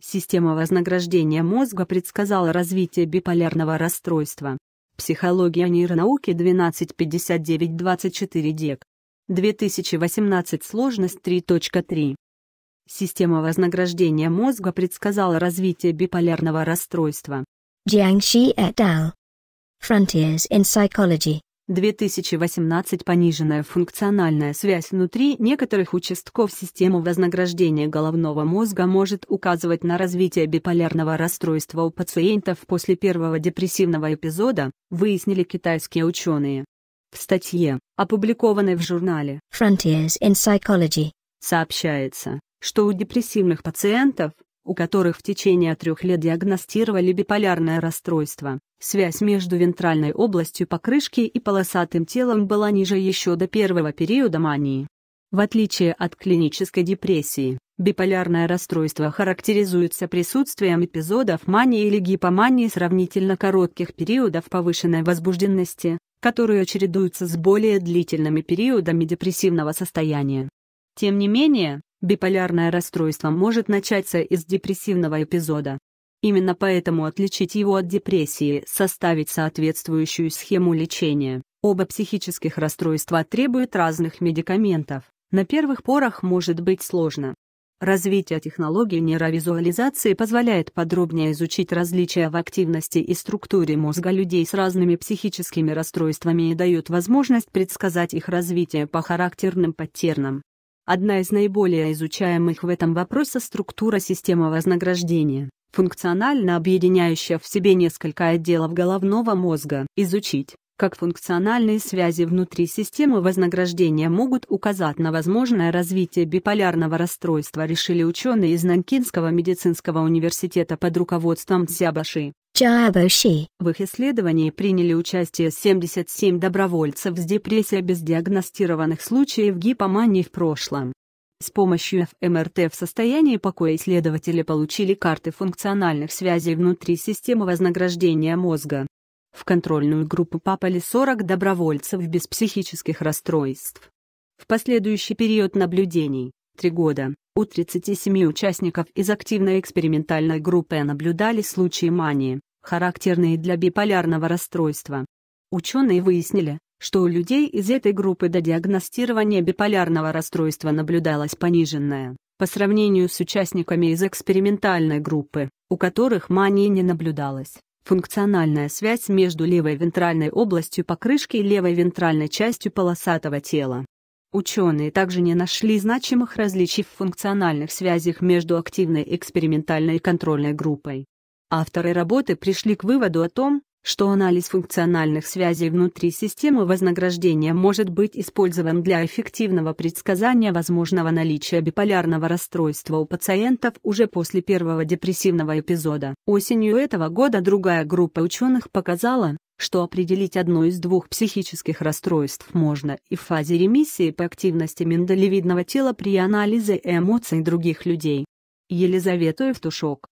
Система вознаграждения мозга предсказала развитие биполярного расстройства. Психология нейронауки 1259-24 ДЕК. 2018 Сложность 3.3. Система вознаграждения мозга предсказала развитие биполярного расстройства. Jiangxi et al. Frontiers in Psychology. 2018 Пониженная функциональная связь внутри некоторых участков системы вознаграждения головного мозга может указывать на развитие биполярного расстройства у пациентов после первого депрессивного эпизода, выяснили китайские ученые. В статье, опубликованной в журнале Frontiers in Psychology, сообщается, что у депрессивных пациентов, у которых в течение трех лет диагностировали биполярное расстройство, связь между вентральной областью покрышки и полосатым телом была ниже еще до первого периода мании. В отличие от клинической депрессии, биполярное расстройство характеризуется присутствием эпизодов мании или гипомании сравнительно коротких периодов повышенной возбужденности, которые чередуются с более длительными периодами депрессивного состояния. Тем не менее, Биполярное расстройство может начаться из депрессивного эпизода. Именно поэтому отличить его от депрессии, составить соответствующую схему лечения. Оба психических расстройства требуют разных медикаментов. На первых порах может быть сложно. Развитие технологий нейровизуализации позволяет подробнее изучить различия в активности и структуре мозга людей с разными психическими расстройствами и дает возможность предсказать их развитие по характерным паттернам. Одна из наиболее изучаемых в этом вопросе структура системы вознаграждения, функционально объединяющая в себе несколько отделов головного мозга. Изучить, как функциональные связи внутри системы вознаграждения могут указать на возможное развитие биполярного расстройства, решили ученые из Нанкинского медицинского университета под руководством Цябаши. В их исследовании приняли участие 77 добровольцев с депрессией без диагностированных случаев гипомании в прошлом. С помощью ФМРТ в состоянии покоя исследователи получили карты функциональных связей внутри системы вознаграждения мозга. В контрольную группу попали 40 добровольцев без психических расстройств. В последующий период наблюдений, 3 года, у 37 участников из активной экспериментальной группы наблюдали случаи мании, характерные для биполярного расстройства. Ученые выяснили, что у людей из этой группы до диагностирования биполярного расстройства наблюдалась пониженная, по сравнению с участниками из экспериментальной группы, у которых мании не наблюдалось, функциональная связь между левой вентральной областью покрышки и левой вентральной частью полосатого тела. Ученые также не нашли значимых различий в функциональных связях между активной экспериментальной и контрольной группой. Авторы работы пришли к выводу о том, что анализ функциональных связей внутри системы вознаграждения может быть использован для эффективного предсказания возможного наличия биполярного расстройства у пациентов уже после первого депрессивного эпизода. Осенью этого года другая группа ученых показала, что определить одно из двух психических расстройств можно и в фазе ремиссии по активности миндалевидного тела при анализе эмоций других людей. Елизавета Евтушок,